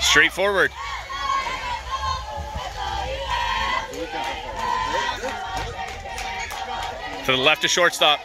Straightforward. To the left of shortstop.